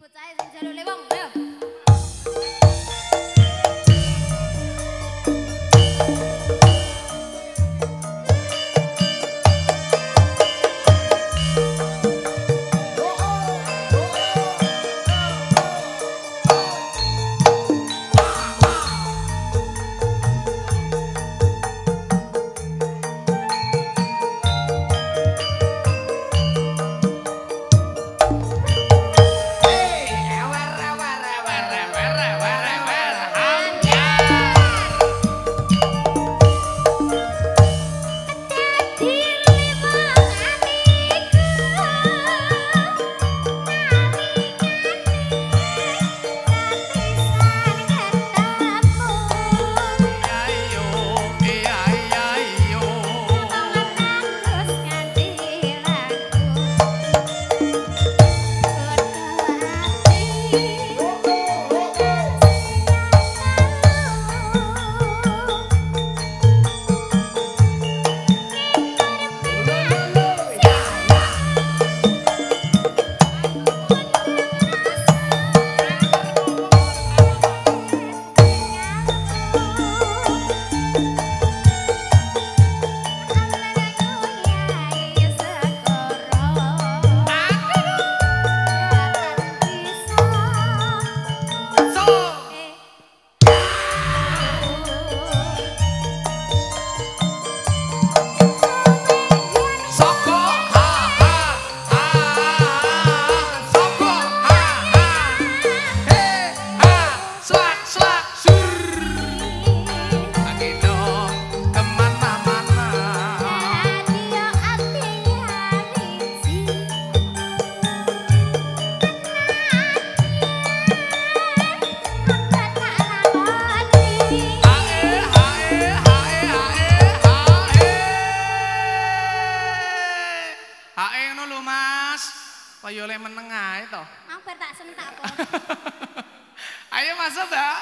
bocah sing jaluk wong, ayo. Kaya oleh meneng ae to. Angger tak sentak apa? Ayo masuk, Mbak.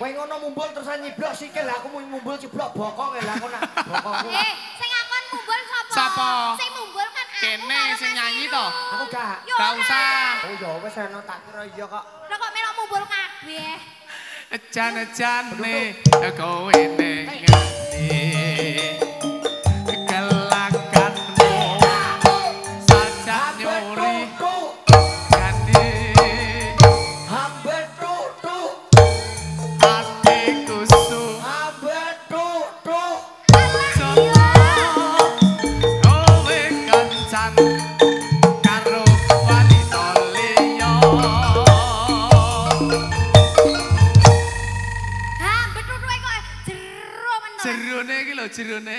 Kowe ngono mumbul terus nyiblok sikil aku mumbul ciblok bokong lha aku nak bokong. Eh, sing akon mumbul sapa? Sapa? Sing mumbul kan aku. Kene sing nyanyi to. Aku gak. Gak usah. Oh ya wis ana tak kira iya kok. Lah kok melok mumbul kabeh. Jan-jane kowe nengani Gelakanmu கையில வச்சிருவேன்னு